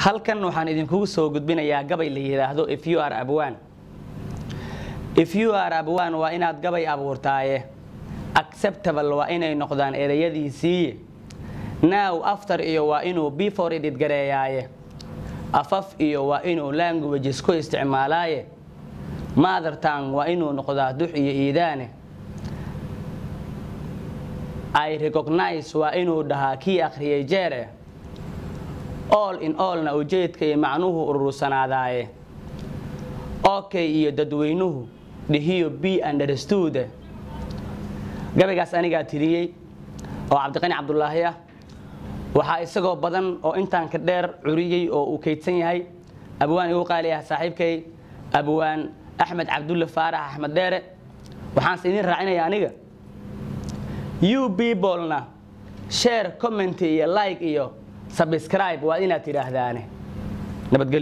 halkan waxaan idinkugu soo gudbinayaa gabay la yidhaahdo if you are abwan if you are abwan waa inaad gabay abuurtaaye. Acceptable waa inay noqdaan ereyadiisiiye now after iyo waa inuu before edit gareeyaaye. Afaf iyo waa inuu languages ku isticmaalaaye. Tongue waa inuu noqdaa dux iyo iidaane. I recognize waa inuu dhahaa kii akhriyay jeere all in allna ujeedkay macnuhu urursanaadaaye okay iyo dadweynuhu dhihiyo b understood. Gabaygaas anigaa tiriyey oo cabdiqani cabdulaahi ah waxaa isagoo badan oo intaan ka dheer curiyey oo uu kaydsan yahay abwaan igu qaali ah saaxiibkay abwaan axmed cabdulle faarax axmed dheere. Waxaanse idin raacinaya aniga you peoplena share comment iyo like iyo subscribe waa inaad tidhaahdaane. Nabadgelyo